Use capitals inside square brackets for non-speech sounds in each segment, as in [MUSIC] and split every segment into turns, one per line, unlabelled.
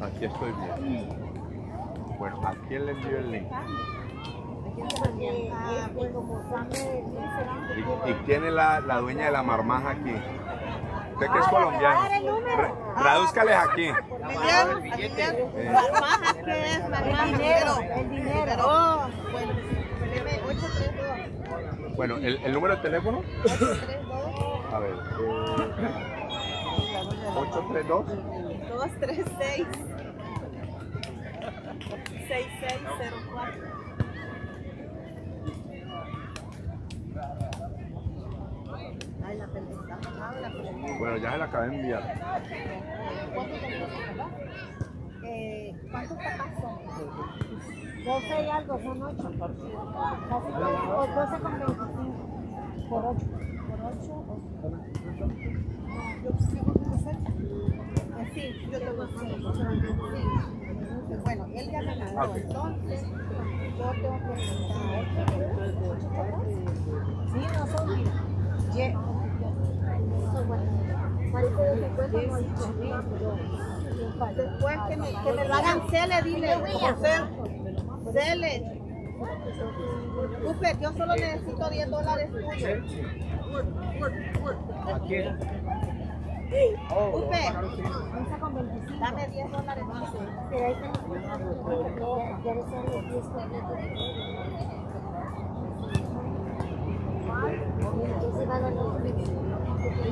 Aquí estoy bien. Bueno, ¿a quién le envío el link? ¿Y, y quién es la, la dueña de la marmaja aquí? Usted que es colombiano. Tra- Tradúzcales aquí.
Marmaja, ¿qué es? Marmaja. Dinero. El dinero. Bueno. Deme 832.
bueno, ¿el, el número de teléfono?
832.
A ver. Eh, 832.
236. 6604. Ay, la pelota. Habla, pero-
Bueno, ya se la acabé de enviar.
Eh, ¿Cuántos papás son? 12 y algo, son 8. Casi o 12 con 25. Por 8. Por 8. Sí, yo te voy a hacer. Sí. Bueno, él ya me ganó. Entonces, yo tengo que. Sí, no son. Ye- Después que me, que me lo hagan Cele, dile. Cele. Upe, yo solo necesito 10 dólares tuyos. Upe, dame 10 dólares de Meli. Ahí te.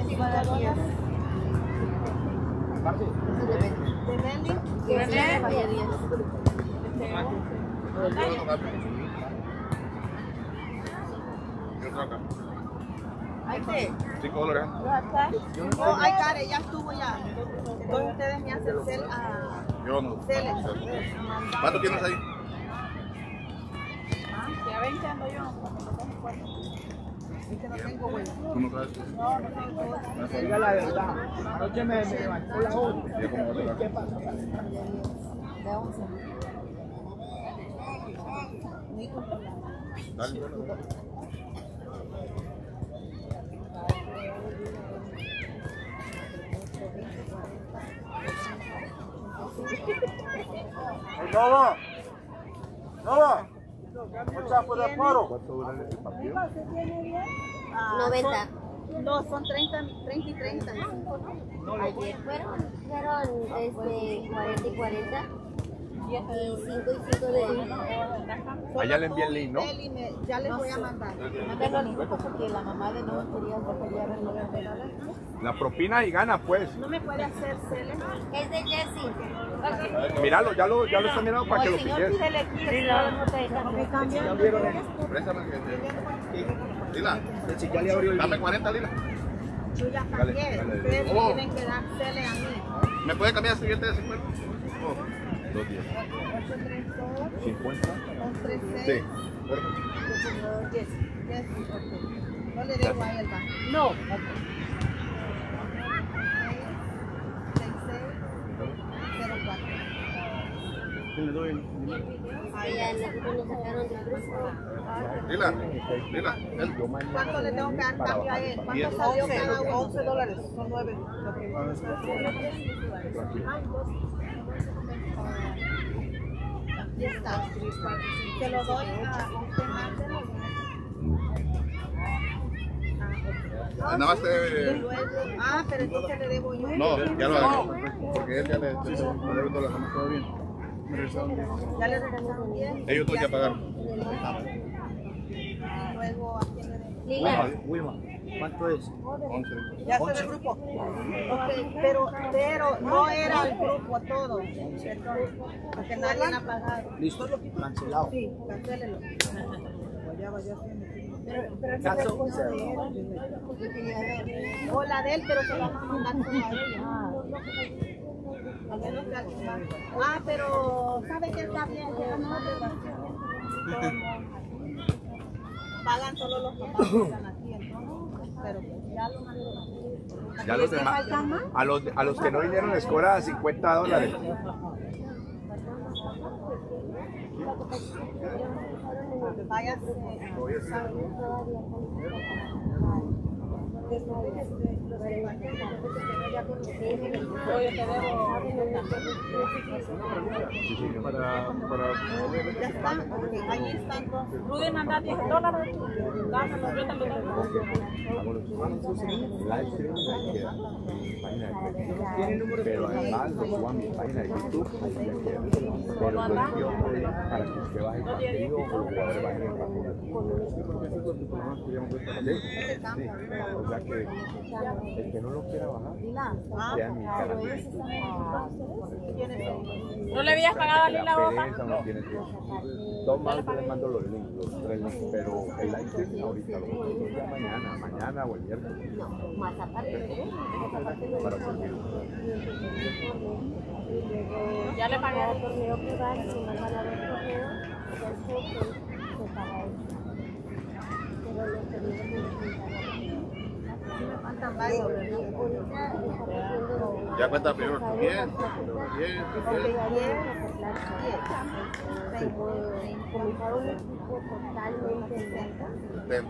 Cinco dólares.
No, ay, Care, ya estuvo ya. Entonces ustedes me hacen cel a
Yo no. ¿Cuánto tienes ahí?
Ya 20 ando yo. Es que no tengo güey.
¿Tú no traes?
No, no tengo.
Diga la verdad. Anoche me, me levantó la
te
¿Qué pasó?
De 11.
Dale.
Nova. Nova. Up with that photo?
¿Cuánto dura el partido?
Ah,
90.
son- No, son 30, 30 y 30.
Ayer fueron, fueron este, 40 y 40. Y 5 y 5 de...
Allá le envié el link, ¿no?
Ya les voy a mandar.
porque la mamá de no quería
La propina y gana, pues.
No me puede hacer cele.
Es de Jessy.
Míralo, ya lo, ya lo está mirando para que lo pilles.
Fidel aquí, el señor no te deja.
Me cambian.
Préstame que Lila,
Si ya le abrió el
dame 40, Lila.
Yo ya cambié. Ustedes me
Oh.
tienen que dar cele a mí.
¿Me puede cambiar el siguiente de 50? Oh. Dos días.
832
¿50?
236.
Sí.
No le debo a él, va.
No.
6604.
Ella nosotros nos sacaron del grupo.
Lila, Lila. él.
¿Cuánto le tengo que dar cambio a él? ¿Cuánto salió cada uno? 11 dólares, son 9. Está. Te lo doy a mándelo.
Nada más te...
ah, pero entonces le debo yo.
No, ya lo hago. Porque él ya le... le debe dólares, ¿no? todo bien.
Ya le regresaron 10.
Ellos dos ya pagaron.
Luego, ¿a quién le debo?
Wilma, ¿cuánto es?
11.
Ya se del grupo. Ok, pero, pero no era el grupo todo. Porque nadie ha pagado.
Listo, cancelado.
Sí, cancélelo.
Caso,
O la de él, pero se la van a mandar como a ella. Al menos que alguien va. Ah, pero ¿sabe que está bien? No te [LAUGHS] Pagan solo los papás que están aquí, entonces. Pero ya los
Ya los demás, a los, a los que no vinieron les cobra 50 dólares. Sí, sí, para,
Ya están, ahí están dos.
Rudy manda 10 dólares.
Pero además lo subo a mi página de YouTube, queda. Pero para que usted baje el partido o los jugadores el partido. O sea que el que no lo quiera bajar, sea en mi canal.
¿No le habías pagado a Lila
La
Boca?
no tiene tiempo. Dos más yo les mando los links, los tres links, pero el live ahorita lo voy a hacer ya mañana, mañana o el miércoles
Más aparte,
para servirlo.
Ya le pagué.
Cada torneo que van, si no van a ver torneo, ya es que se paga eso. Pero los torneos no me faltan varios, ¿verdad? Ahorita está haciendo-
Ya cuenta tu bien, bien, bien.
Bien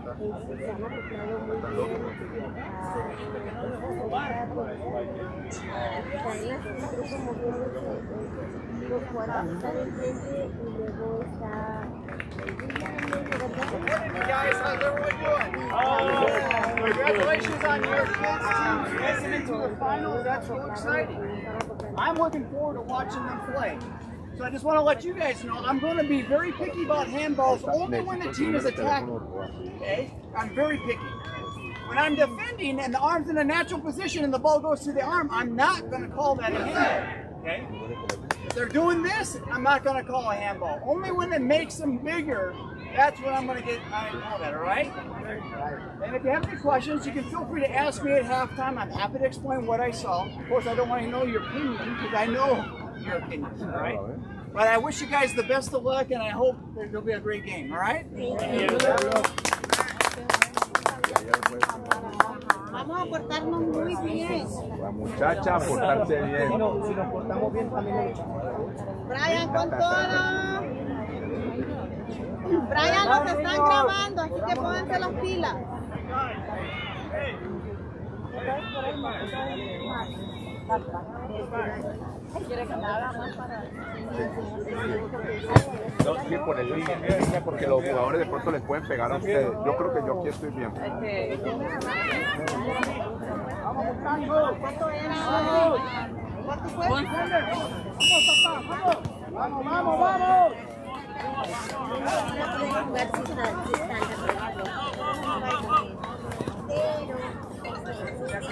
los cuatro están enfrente y luego está
Guys, how's everyone doing? Congratulations on your kids' team making it to the finals. That's so exciting. I'm looking forward to watching them play. So I just want to let you guys know I'm going to be very picky about handballs only when the team is attacking. Okay? I'm very picky. When I'm defending and the arm's in a natural position and the ball goes through the arm, I'm not going to call that a handball. Okay? If they're doing this, I'm not going to call a handball. Only when it makes them bigger, that's when I'm going to get I call that. All right? And if you have any questions, you can feel free to ask me at halftime. I'm happy to explain what I saw. Of course, I don't want to know your opinion because I know your opinion, All right? But I wish you guys the best of luck, and I hope that it'll be a great game. All right?
Vamos a portarnos muy bien.
La muchacha a portarse bien.
Si nos, si nos portamos bien, también
Brian con todo. Brian los están grabando, así que pónganse las pilas.
No, sí, por el línea, línea, porque los jugadores de pronto les pueden pegar a ustedes. Yo creo que yo aquí estoy bien.
¿Cuánto era? ¿Cuánto fue?
¡Vamos, vamos, vamos!
jugar si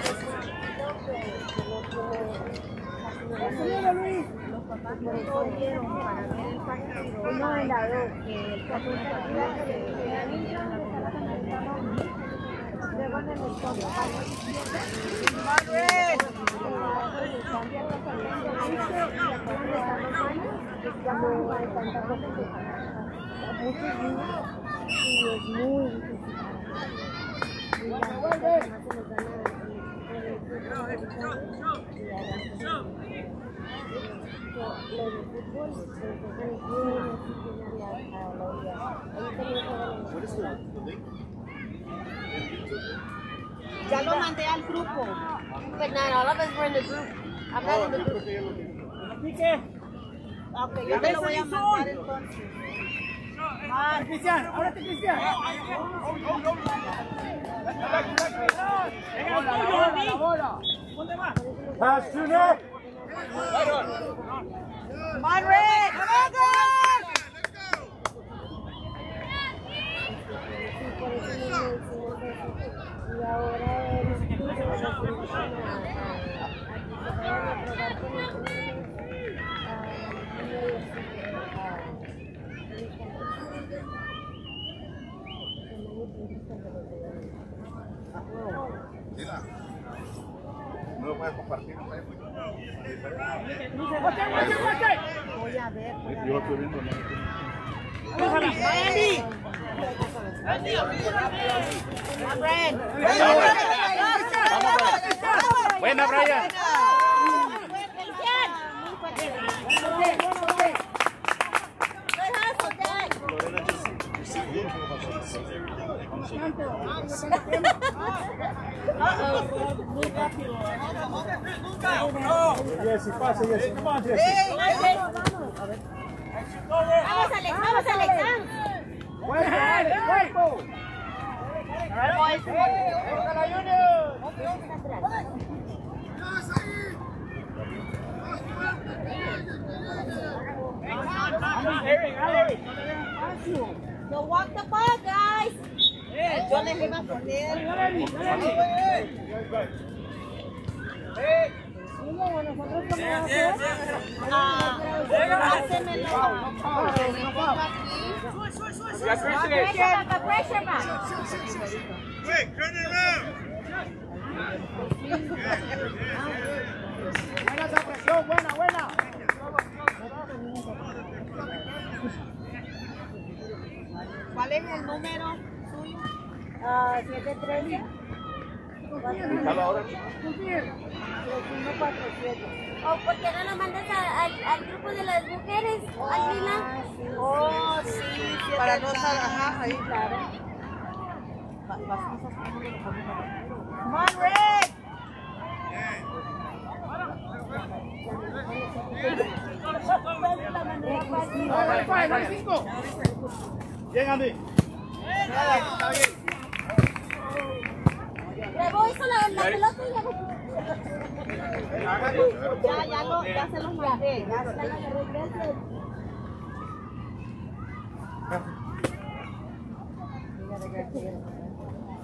están de acuerdo.
Por eso para ver el partido. Uno de la dos, que el que niños y muy. Y la se los de fútbol, se juegan bien, así tienen a la orilla. Ahí también juegan Ya lo mandé al grupo.
But not all of us were in the group. I'm not in the group.
Ok, yo te lo voy a mandar entonces.
Ah, Cristian, Cristian. La bola.
Hicimos eso. Y el
Mira, no lo compartir. ¿No?
Voy a ver.
Yo estoy viendo.
Buena, Brian.
Jessy, pasa, Jessy. Come on, Jessy.
Vamos, Alex, vamos, Alex. vamos. No walk the ball, guys.
Yo les iba a poner. Ah, hácemelo.
Pressure back, pressure back.
Quick, turn it around.
Buena esa presión, buena, buena.
¿Cuál es el número suyo?
Ah, 730. ¿O por qué no lo mandas a- al, al grupo de las mujeres, Alvila?
Oh, sí, para no estar ajá, ahí.
Claro.
Come on, Red.
Dale, Bien, Andy. Está bien.
Luego hizo la, la pelota y ya
Ya, ya, lo, ya se los mandé. Ya se los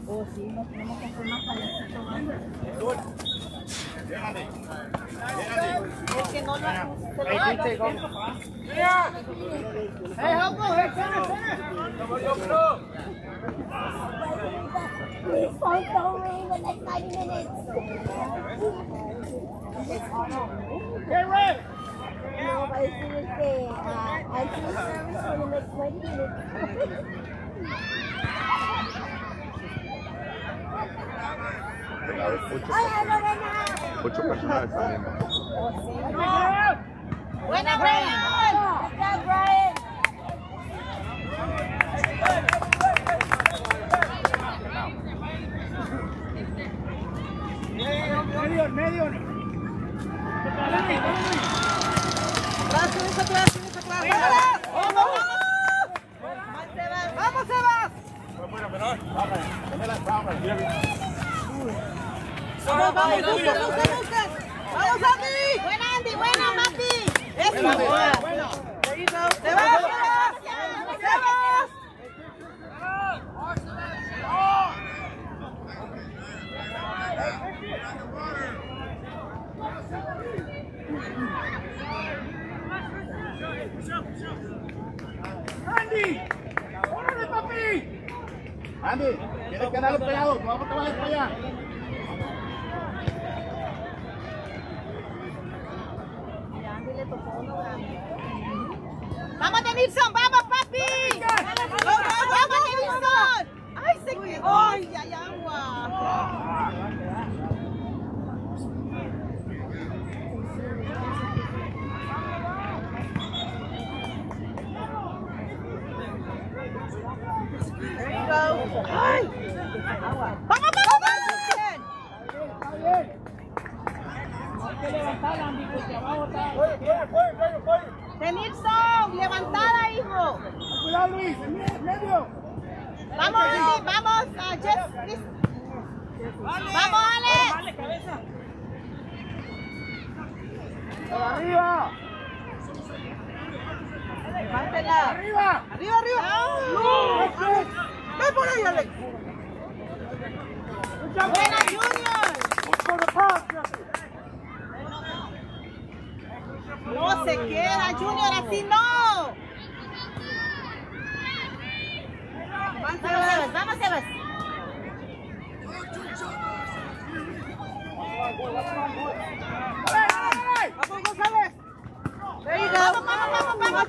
Gracias.
Bien, Andy.
Es que no lo se lo
Hey,
mandé.
take off. Hey, help us. Hey, center, center.
Please don't go away in the next 90 minutes.
Get red.
No, va a decir este, ah, I see service for the next 20 minutes.
Venga, a ver, ocho,
¡Hola, Lorena!
ocho personas están viendo.
Buena, Brian.
Job, Brian.
Medio, medio.
Atrás, Luis, atrás, Luis, atrás. ¡Vamos, vamos! ¡Vamos, Sebas! ¡Vamos, vamos, busca, busca, busca! ¡Vamos, Andy! ¡Buena, Andy! ¡Buena, Mati! ¡Eso!
Bueno.
¡Sebas, Sebas! ¡Sebas!
Andy. ¡Órale, papi! Andy, tienes que andarle pegado. Vamos a trabajar para allá.
¡Vamos, papi! ¡Vamos, vamos! ¡Ay, se! ¡Ay! ¡Ay! ¡Vamos, vamos, vamos! Denilson, levantada, hijo.
Cuidado, Luis. medio.
Vamos, Andy, vamos, Jess. Vamos, Alex.
Arriba. Arriba.
Arriba, arriba. Ven por ahí, Alex. Buena, Junior. No se queda, Junior, así no.
Vamos, Sebas, vamos, Sebas.
Vamos, González. Go. Vamos, vamos, vamos, vamos,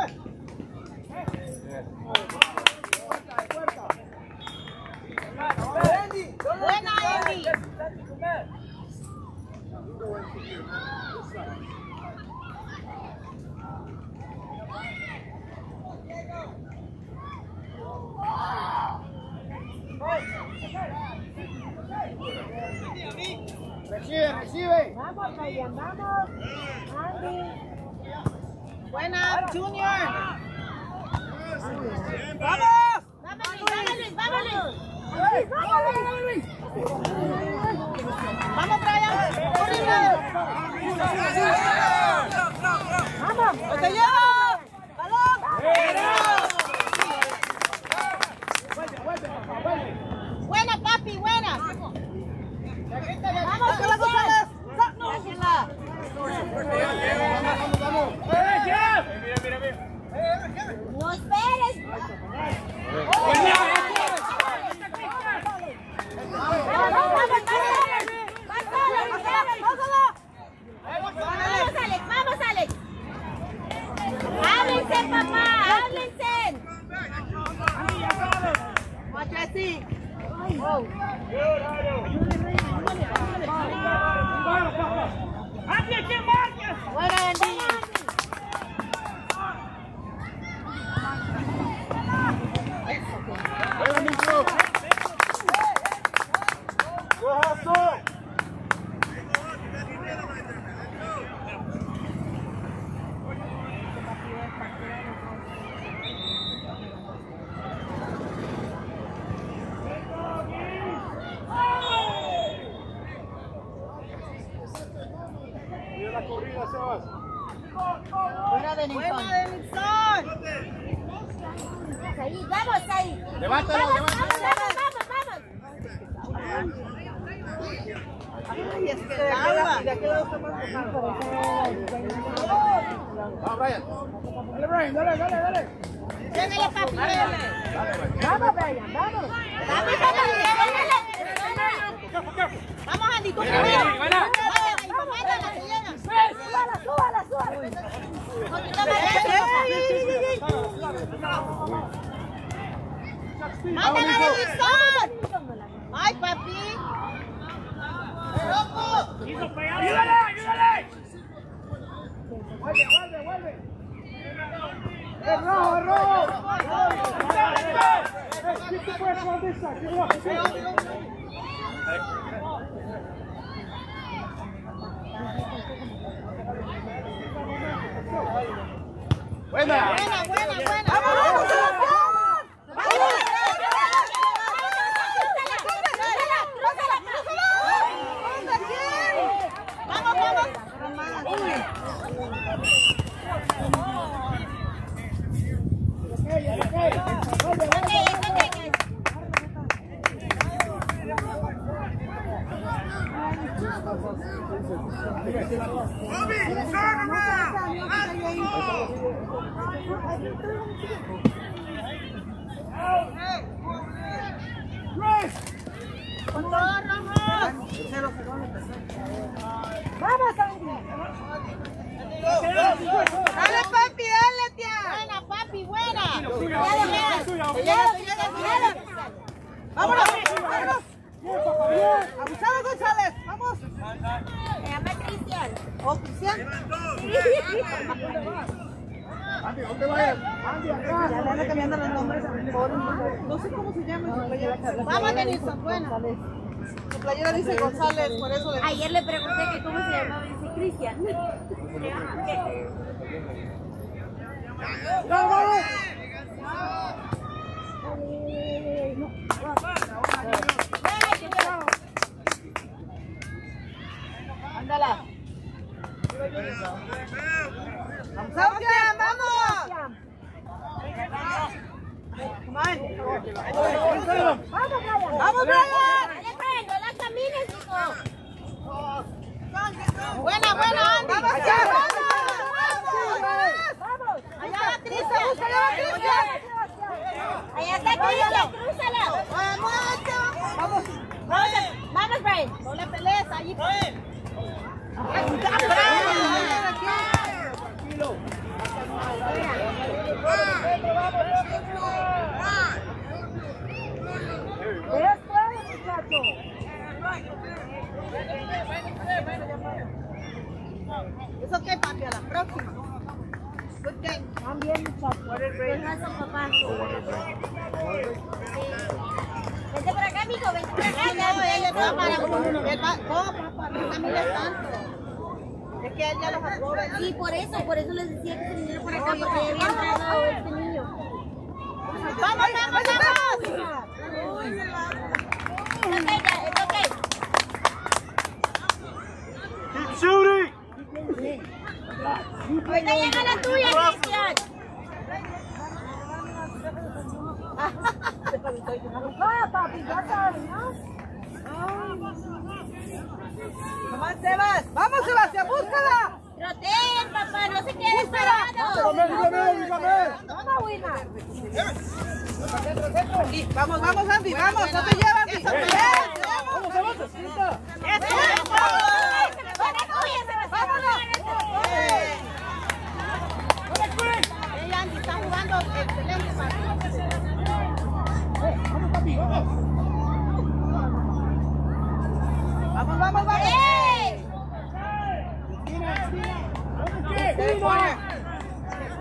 ahí andamos. Andy.
Buena, Junior. Andy.
¡Vamos!
¡Vámonos, vámonos! ¡Vamos, Brian! ¡Vamos! ¡Te
lleva!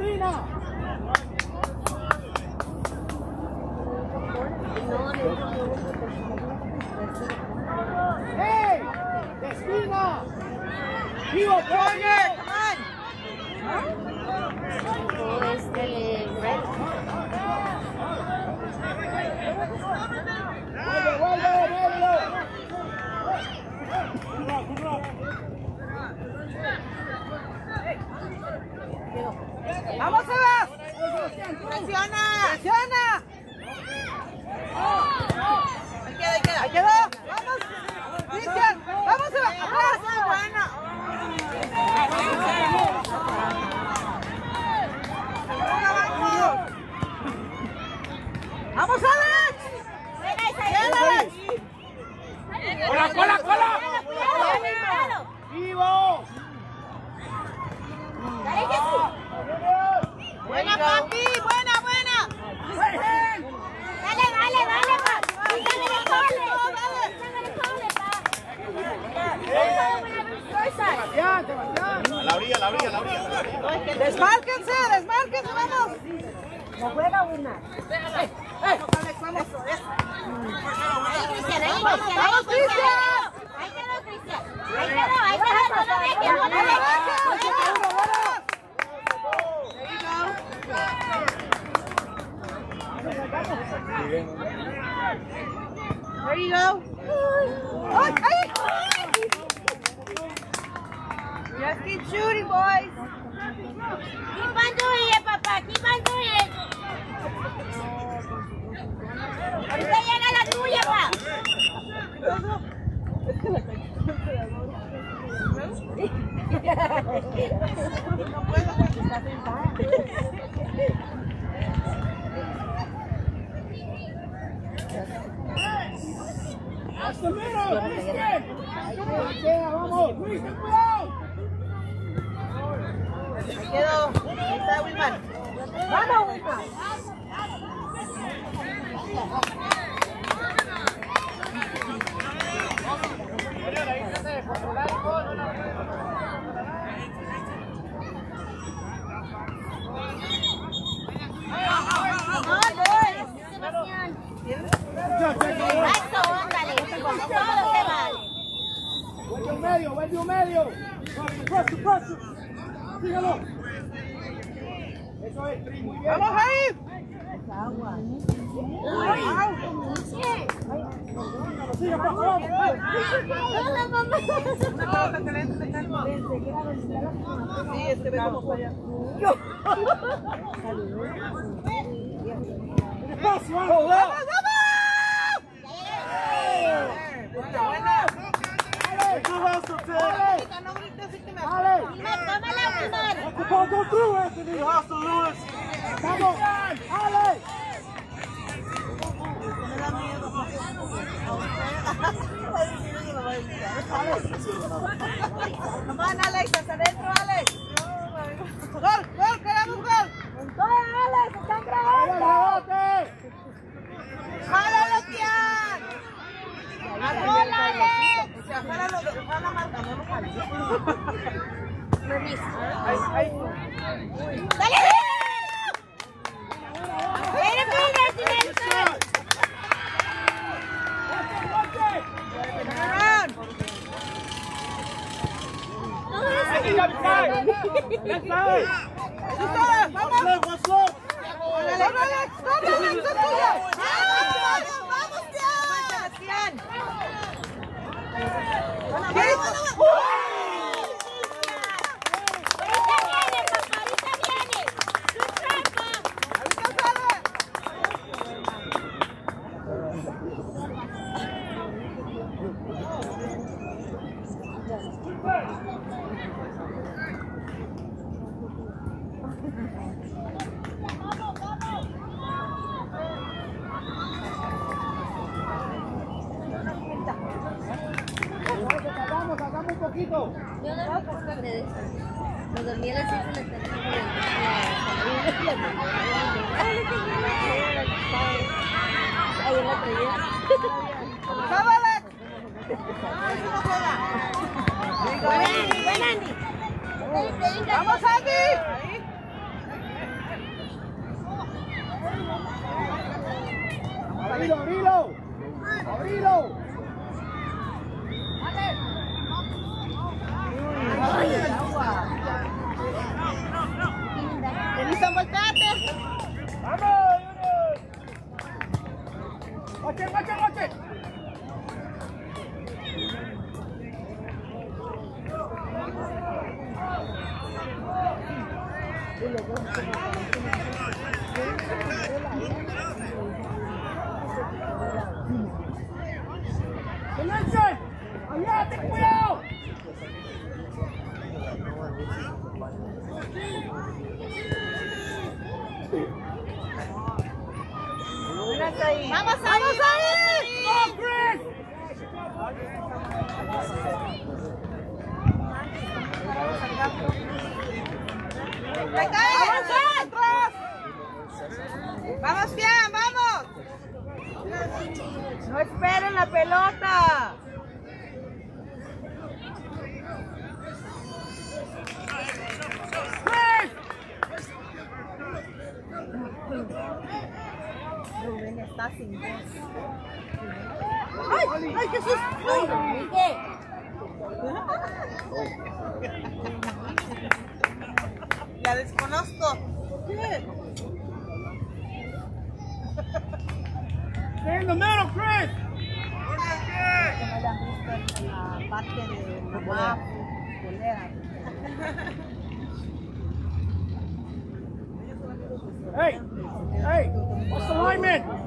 Hey, Despina! Vivo Corner!
¡Vamos, Sebas! ¡Presiona! ¡Presiona! Come on, Alex, hasta Hey, hey, what's the lineman?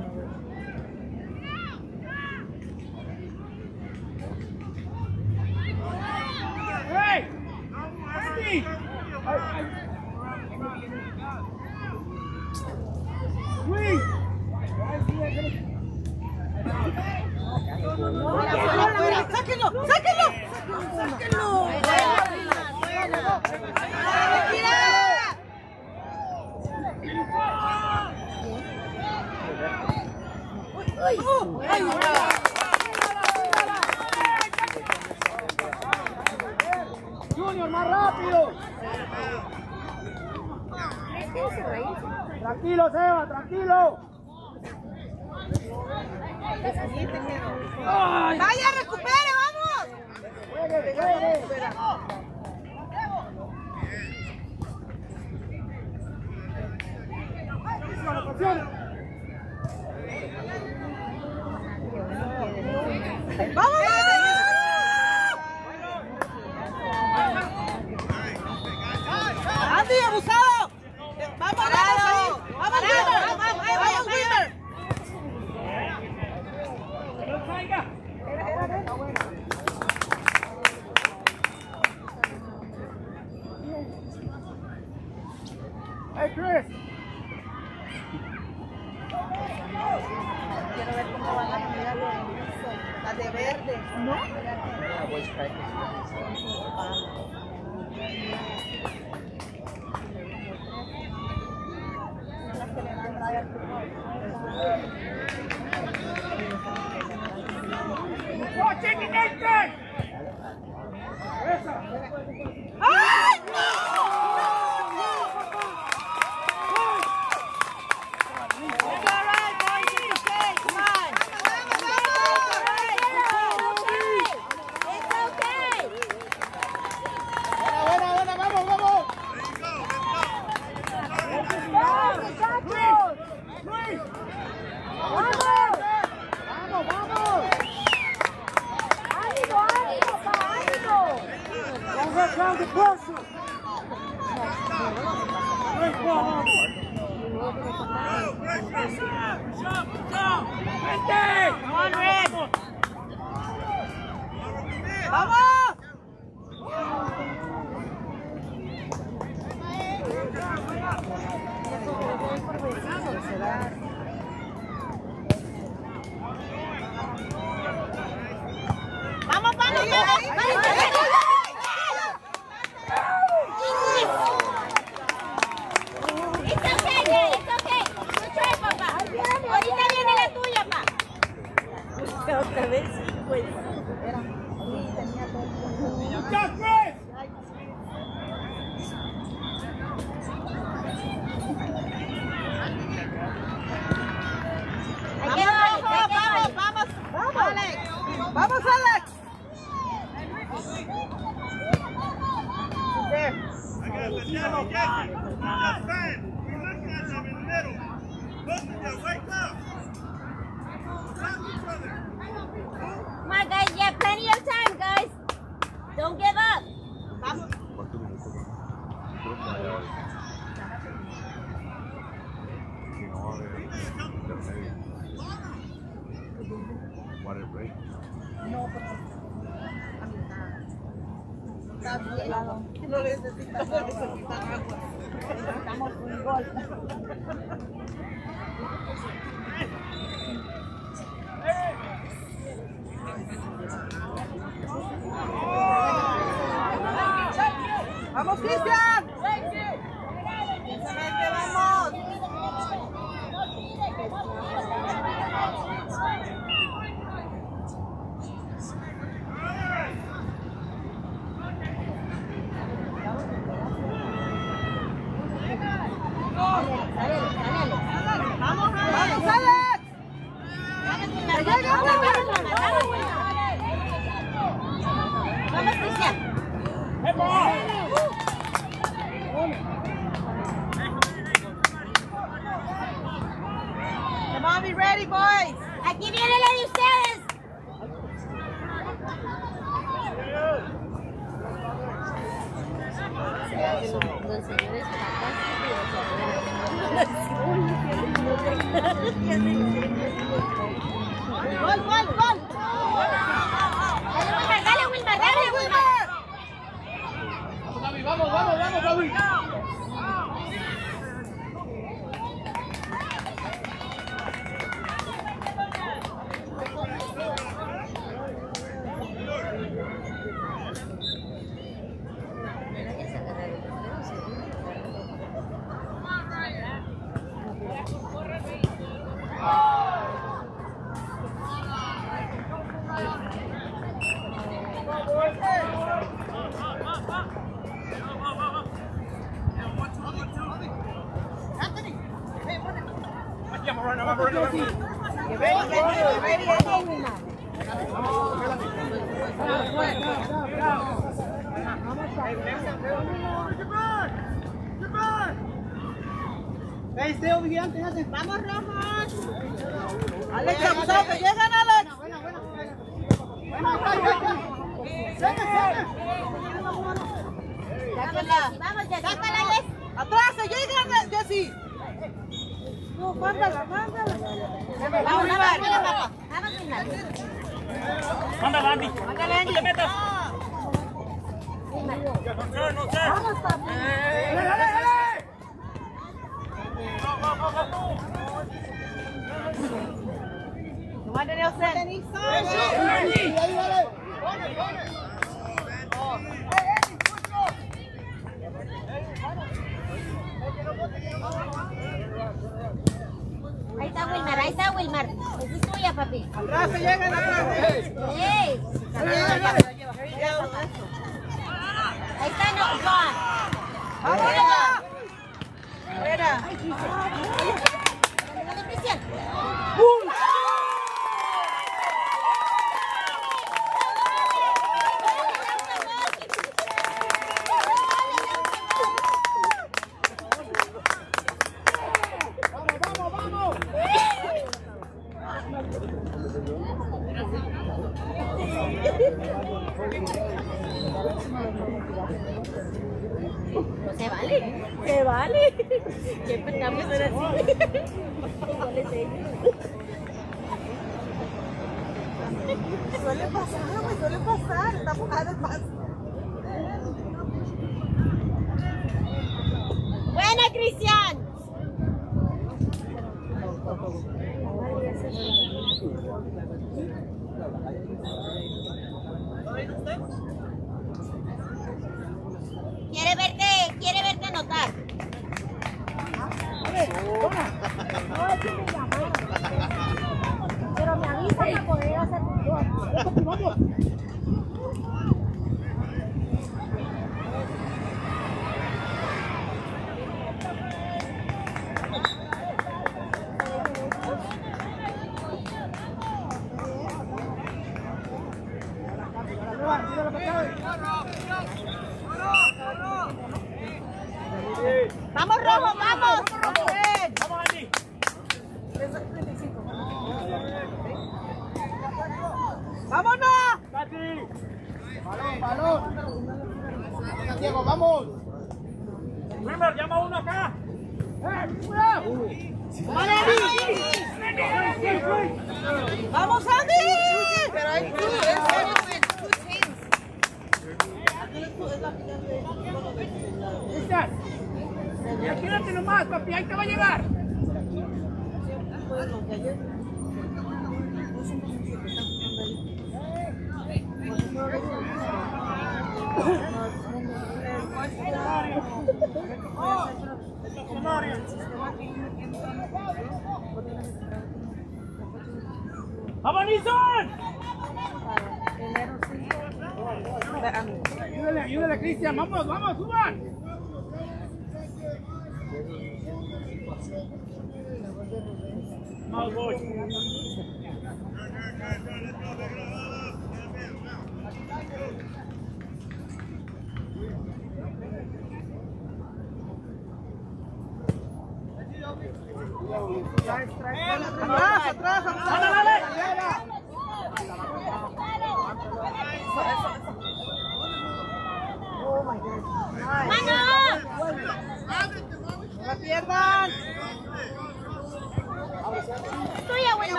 Devil, Jesse.
está Wilmer, ahí está Wilmer. Esa es tuya, papi.
Atrás se llegan, atrás.
¡Ey! ¡Ey! Ahí está no, Juan. ¡Afuera! ¡Afuera! ¡Afuera! ¡Afuera!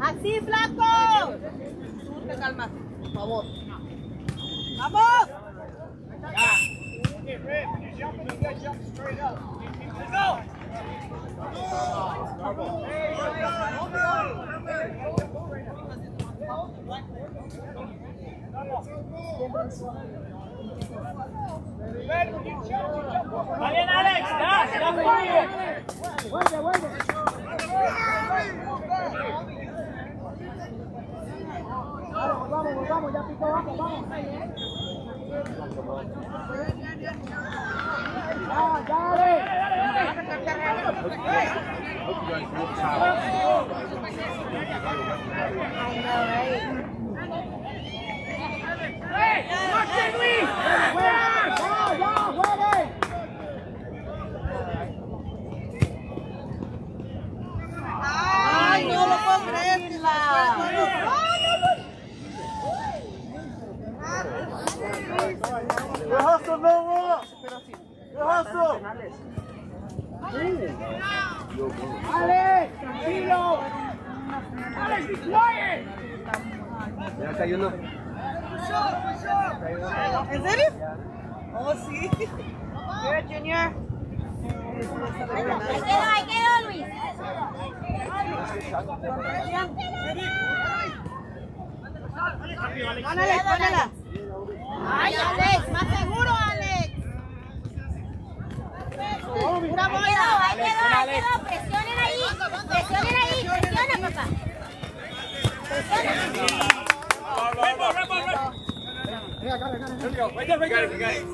¡Así,
flaco!
Te calmas, por favor. ¡Vamos!
Get red. When you're jumping, you gotta jump straight up. Let's go. Red, when you jump, you jump over.
Está bien, Alex. Ya, ya fue.
Vuelve, vuelve. Vamos, vamos, vamos, ya picó, vamos, vamos. Ya, dale. Juega, ya, ya, Alex, be quiet.
Ya cayó uno.
¿En serio? Oh, sí. Good, Junior.
Ahí quedó, ahí quedó, Luis.
Alex, pónela.
Ay, Alex, más seguro, Alex. Pura bola. Ahí quedó, ahí quedó. Presionen ahí. Presionen ahí. Presiona, papá. Red ball, red ball, red ball. Yeah, I got it, I
got it. Here we go. Right there, right there. Right there.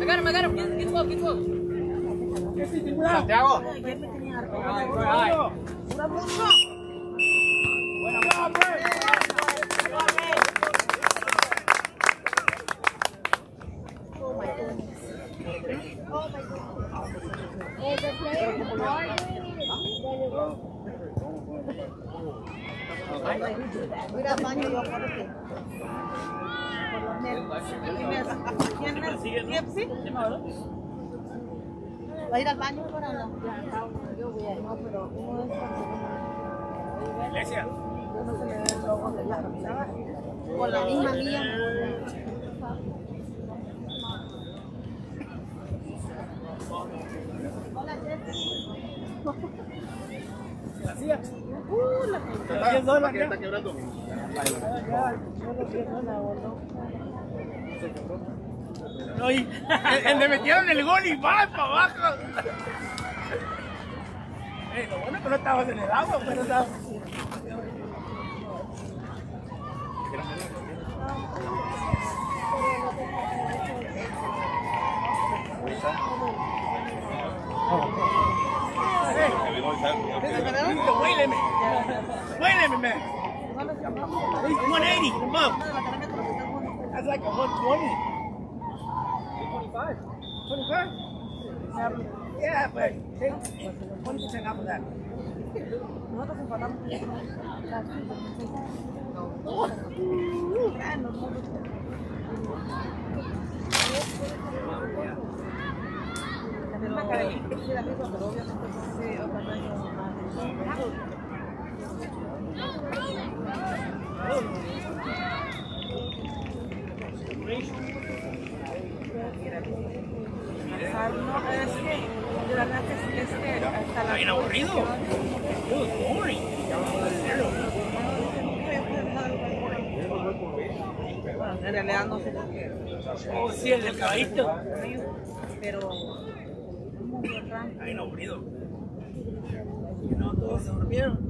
I got him, I got him. Get, get low, get low.
Daryl. All
right, all right.
Good job, Bert.
Oh,
¿Va a ir al baño ahora no? Yo voy a ir, no, pero uno es
Iglesia.
Yo no se me ve el ojo de la. Con la misma mía. Hola, Jessy. [LAUGHS] Uh, la
10 dólares.
Está quebrando.
No, y el, le metieron el gol y va para abajo. Eh, lo bueno es que no estabas en el agua, pero estabas. Wait a minute, man. He's 180 above. That's like a 120. 25. 25? Yeah, but take 20% off of that. Nosotros empatamos. La misma característica, pero obviamente es otra cosa. Está bien aburrido.
En realidad no sé qué.
Oh, sí, el del caballito.
Pero
Está aburrido. No, todos se durmieron.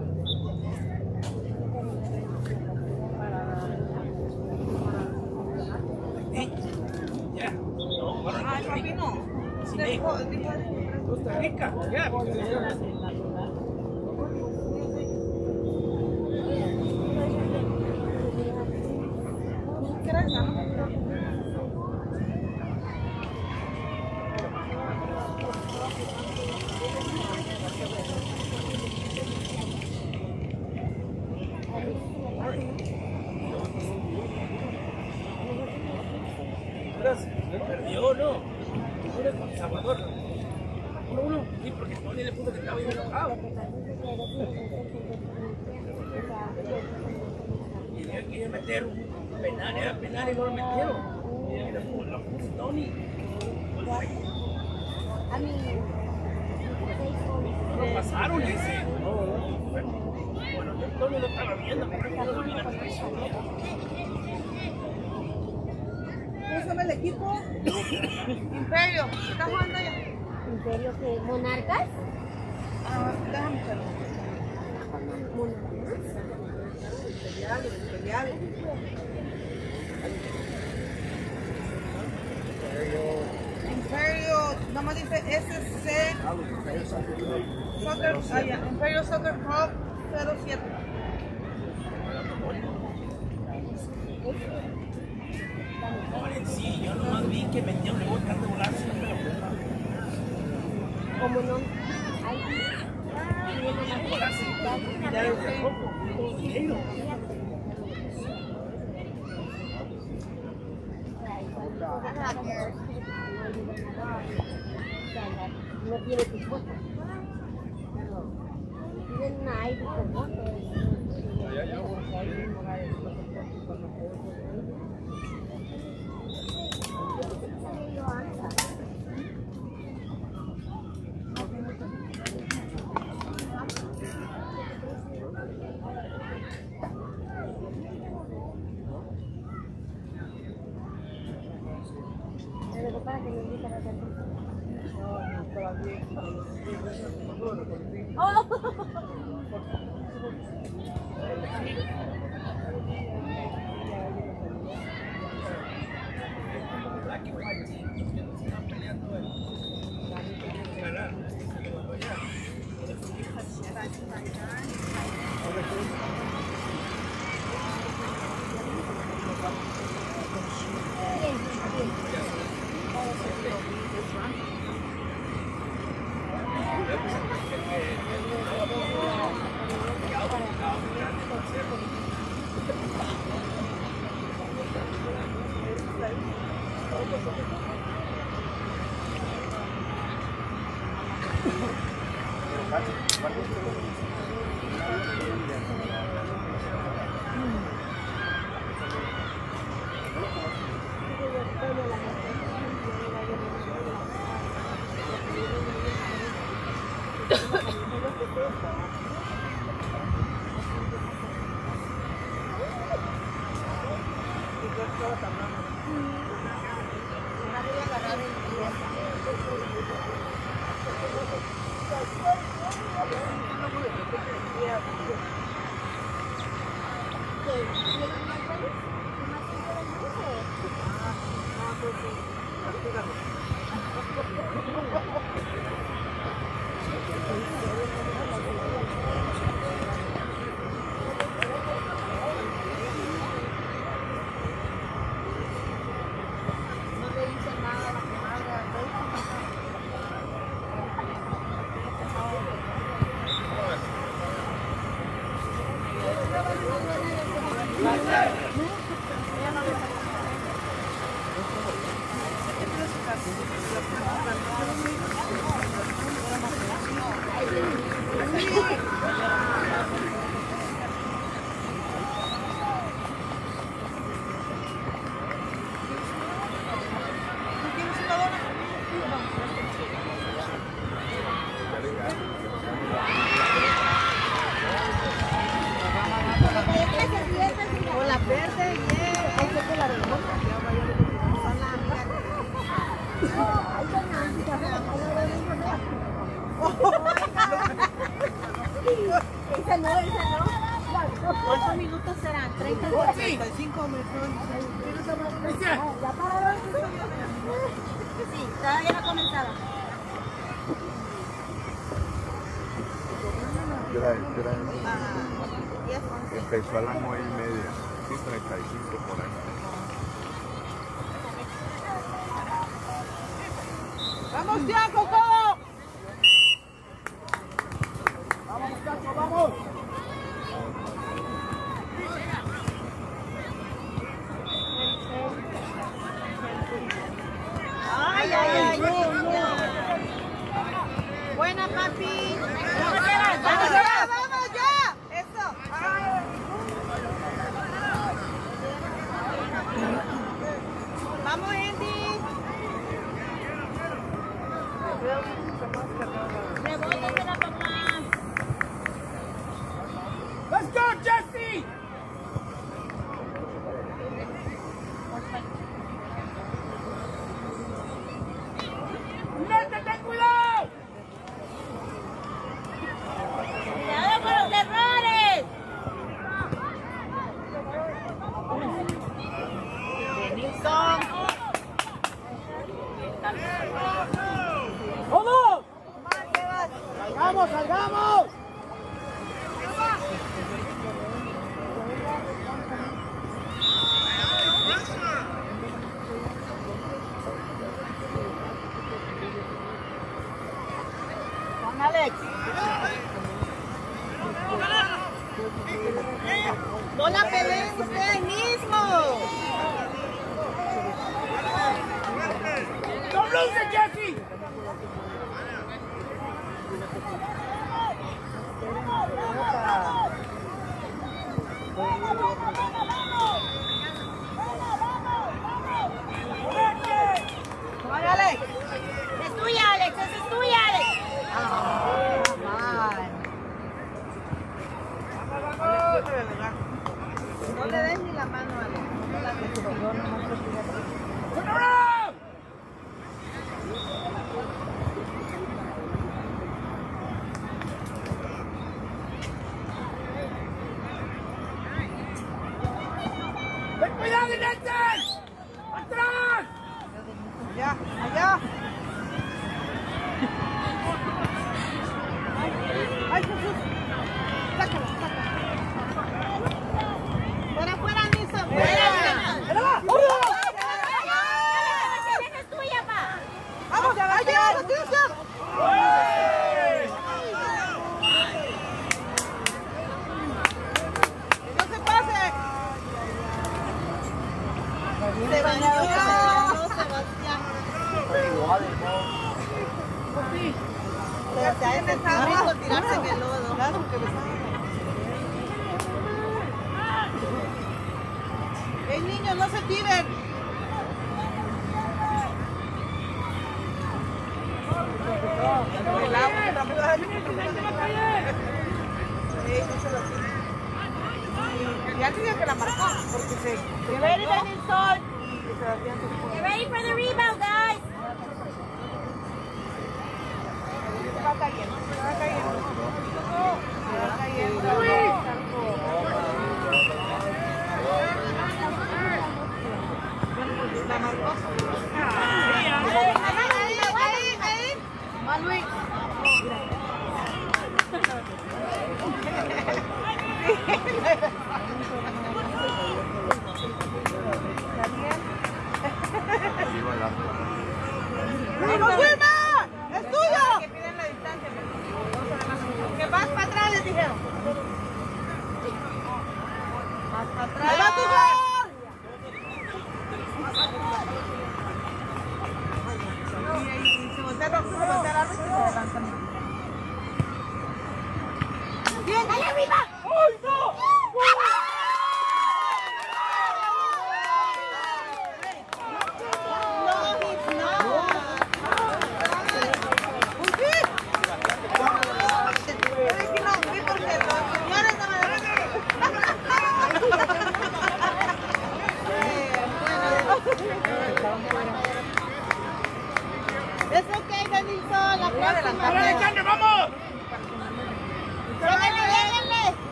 Fica, yeah. imperio.
¿Qué estás ¿Monarcas?
Ah, déjame echarlo.
¿Monarcas?
Imperiales, imperiales. Imperio, nomás dice SC. Soccer, ah. Imperio Soccer Club.
Yeah, yeah, we're
Empezó a las 9 y media, 35 por ahí.
¡Vamos ya, Coco!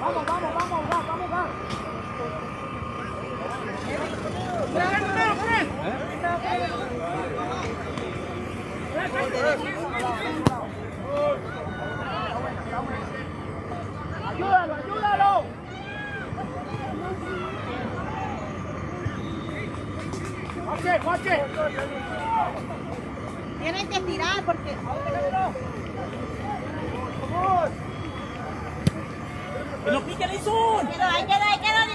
Vamos, vamos,
vamos, vamos, vamos,
vamos.
Ayúdalo, Watch it, watch it.
Tienen que tirar porque...
¡No pique el
Pero
ahí queda, ahí queda,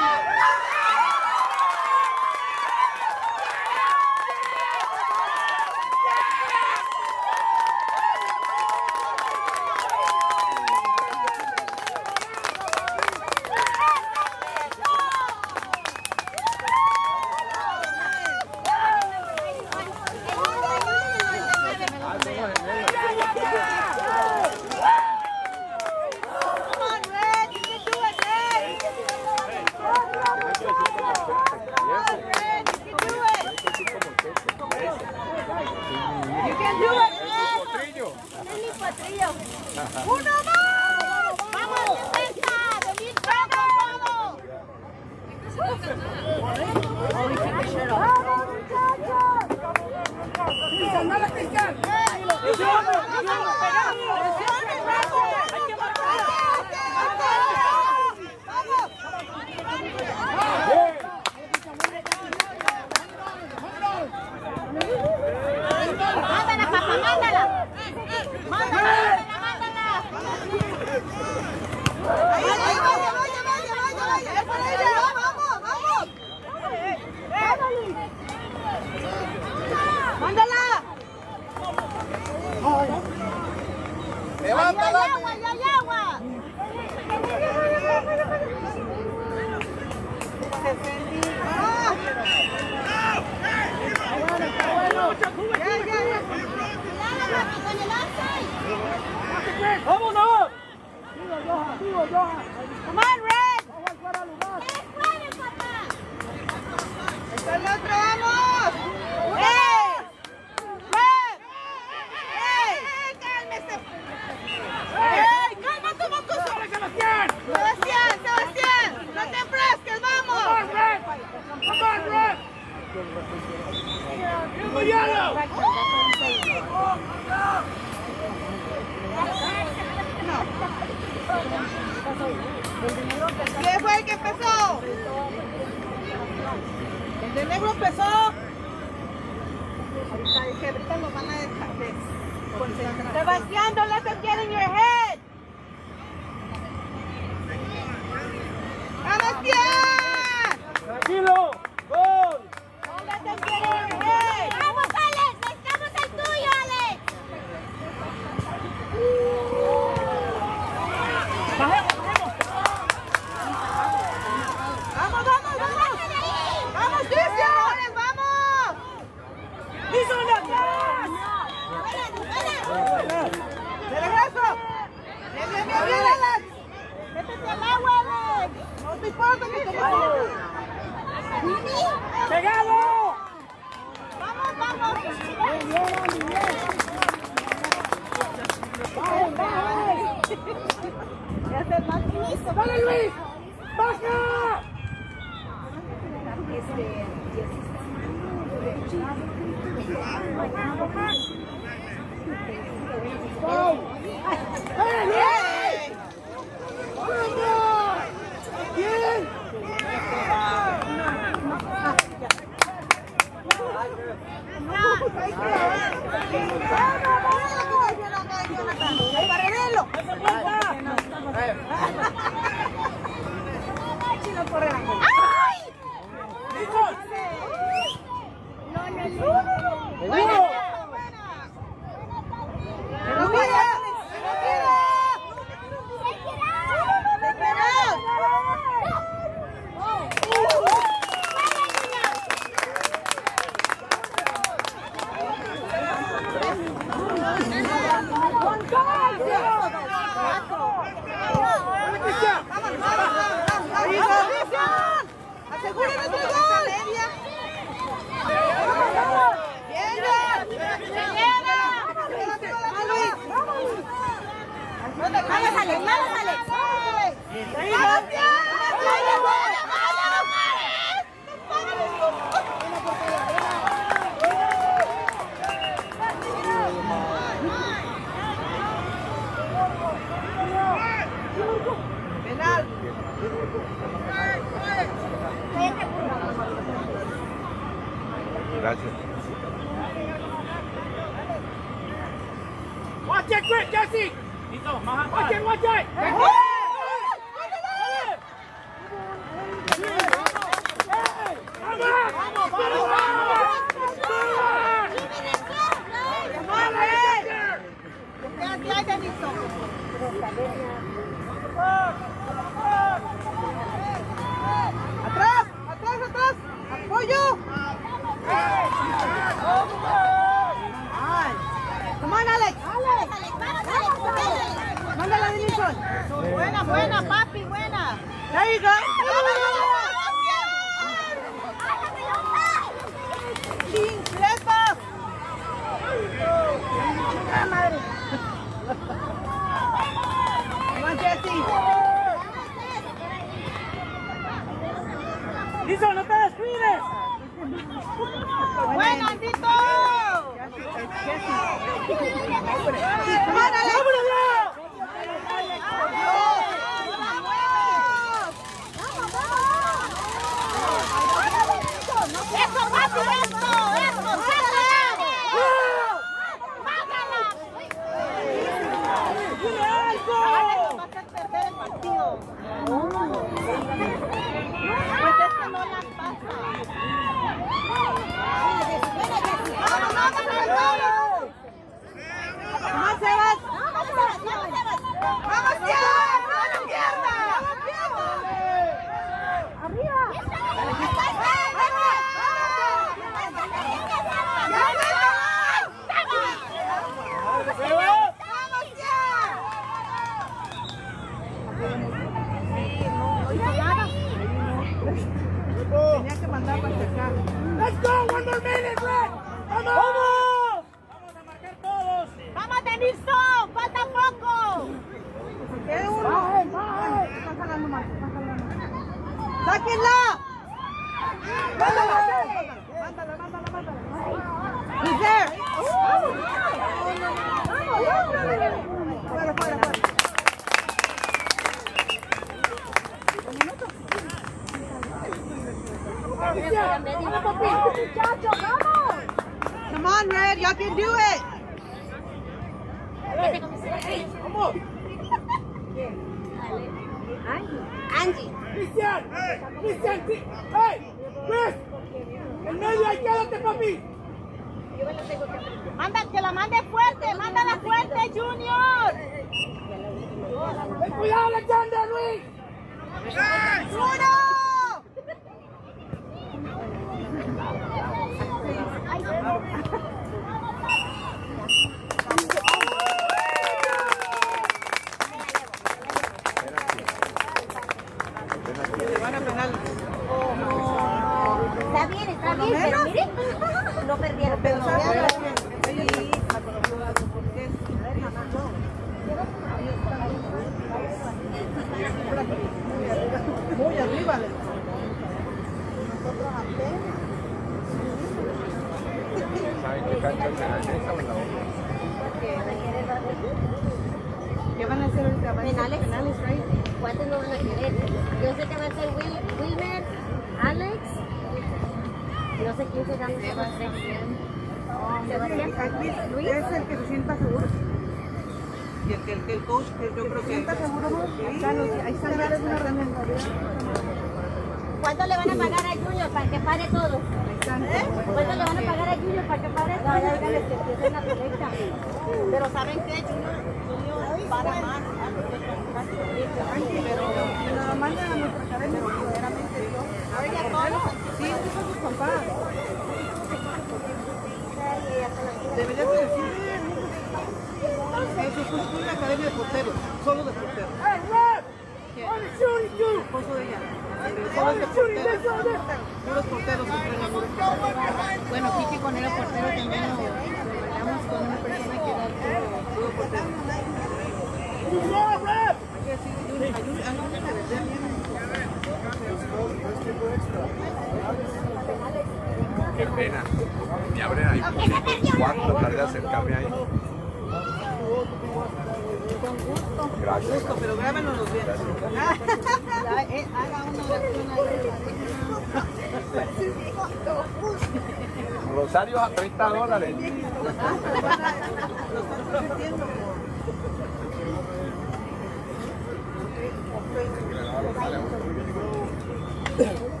Oh,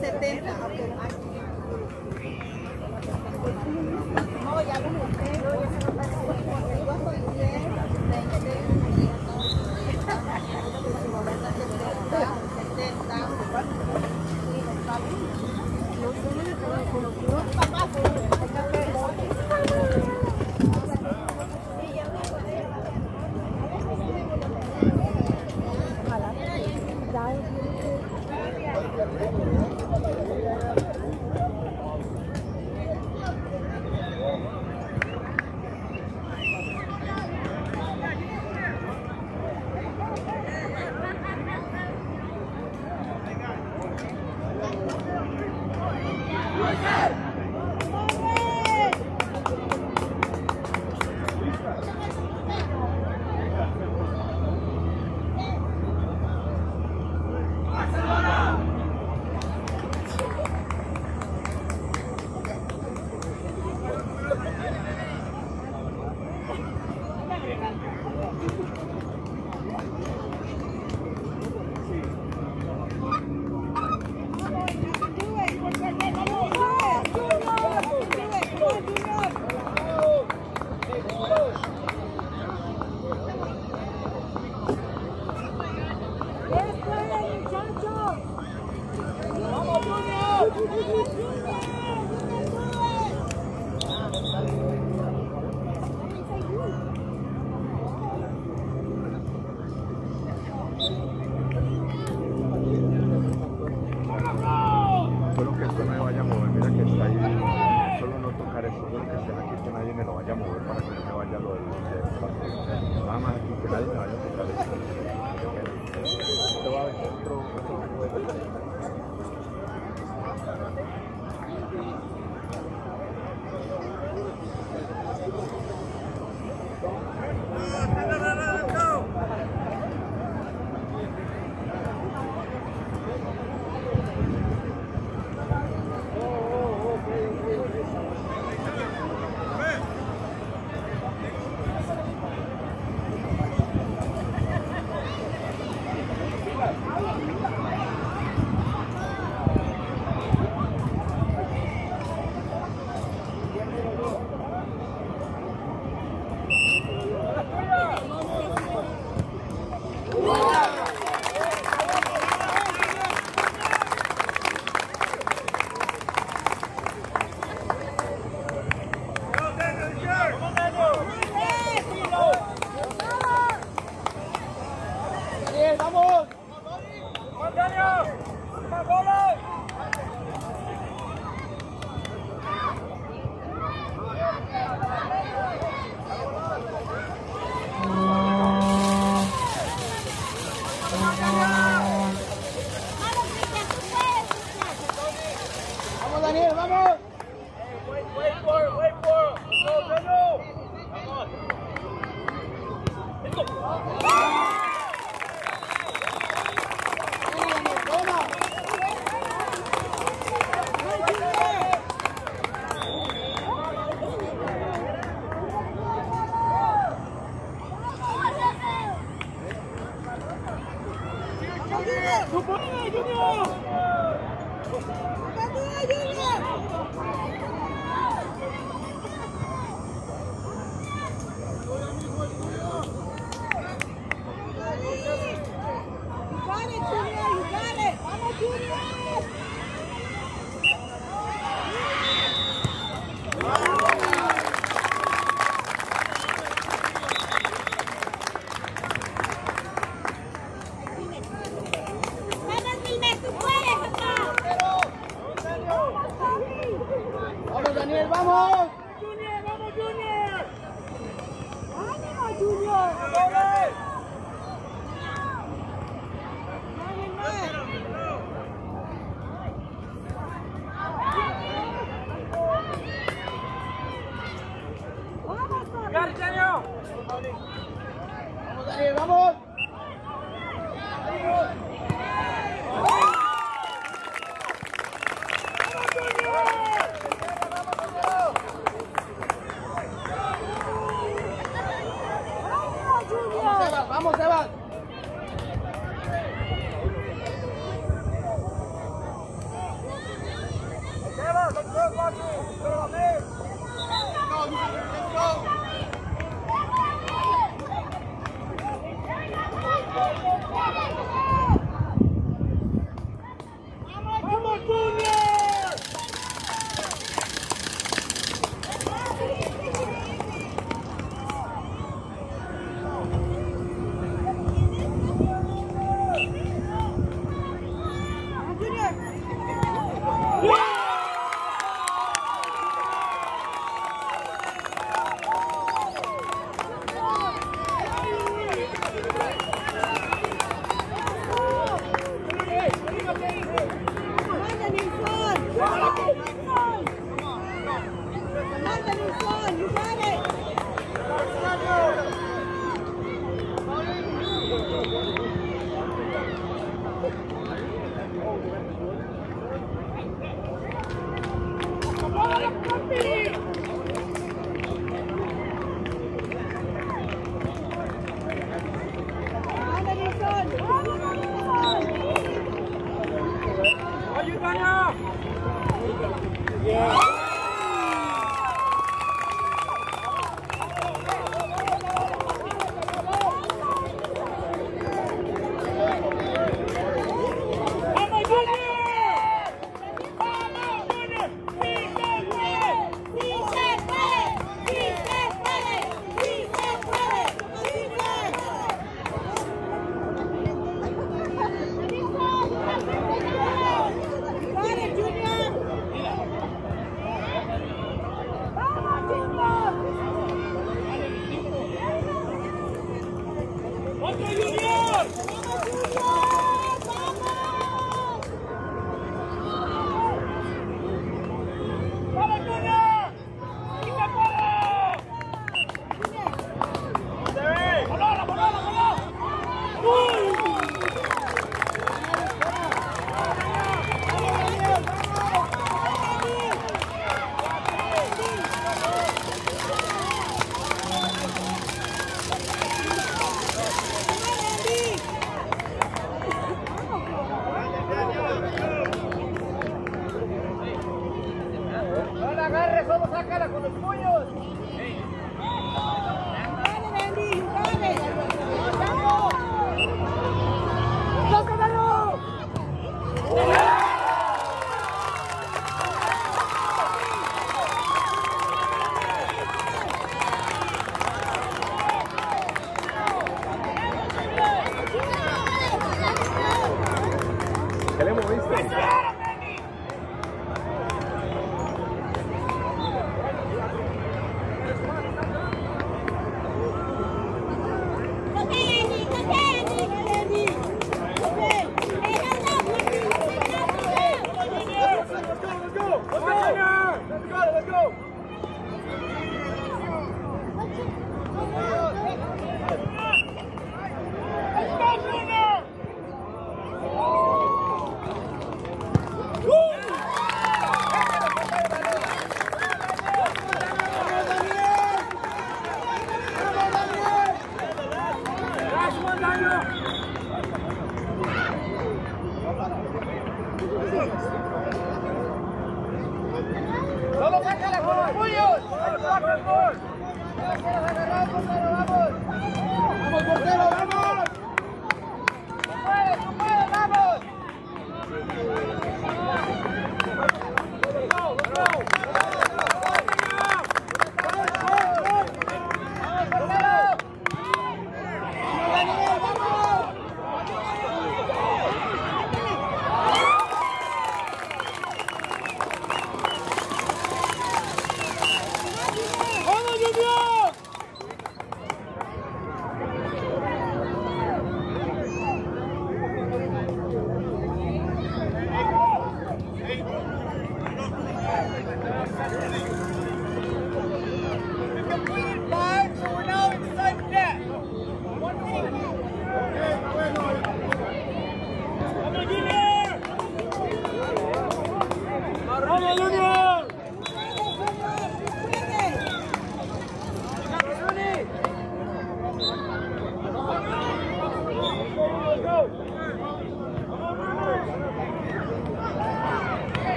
70.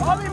भाभी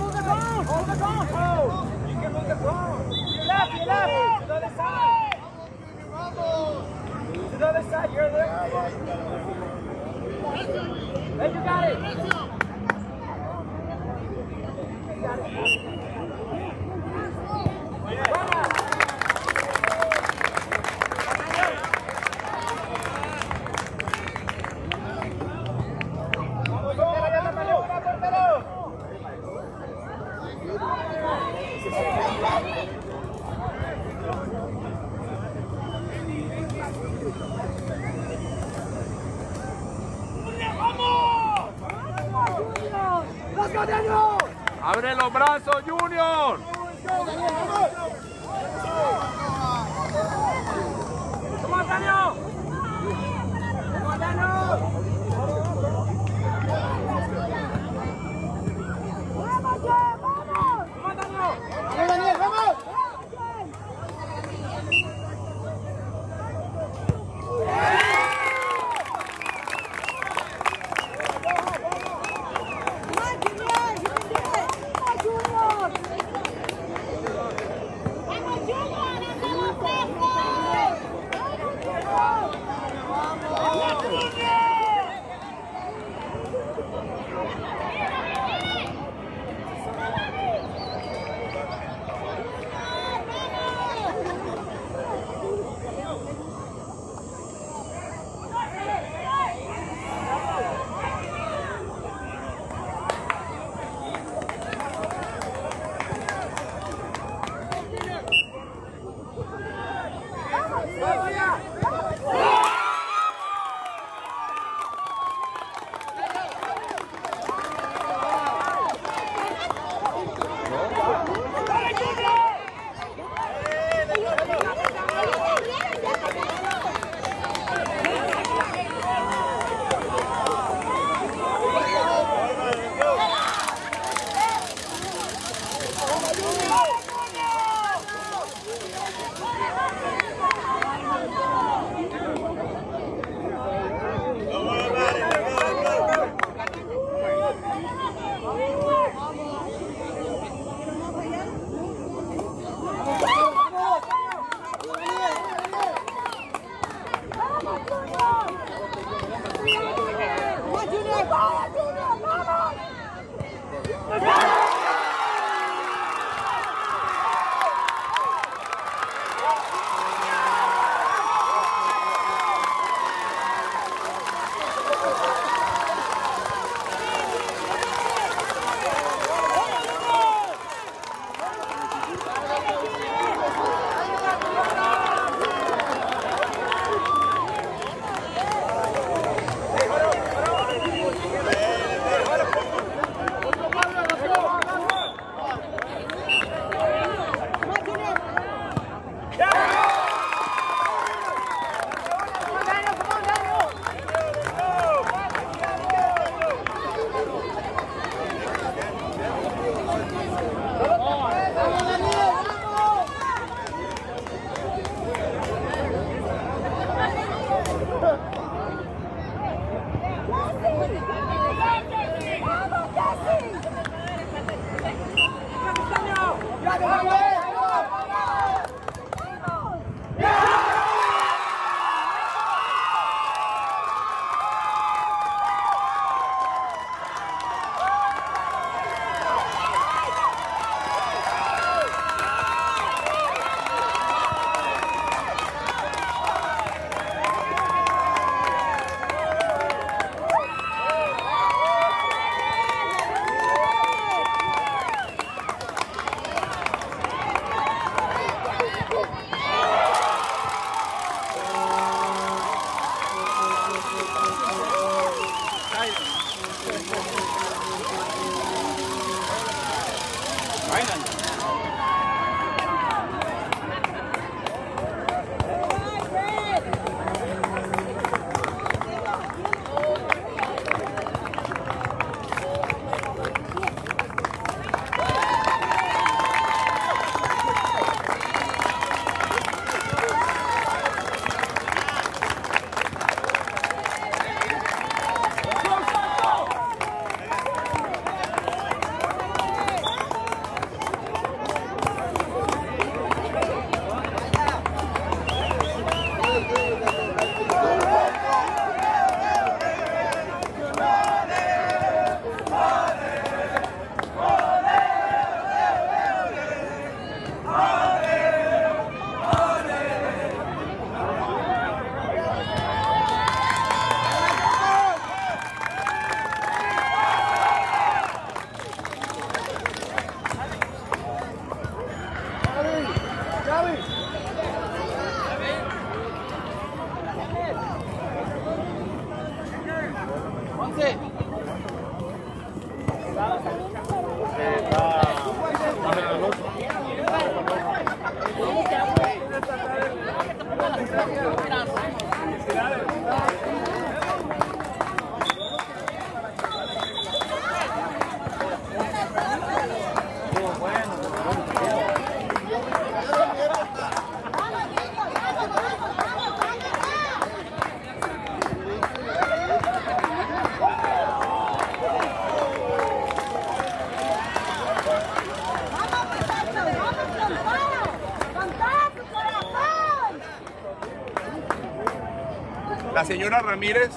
La señora Ramírez.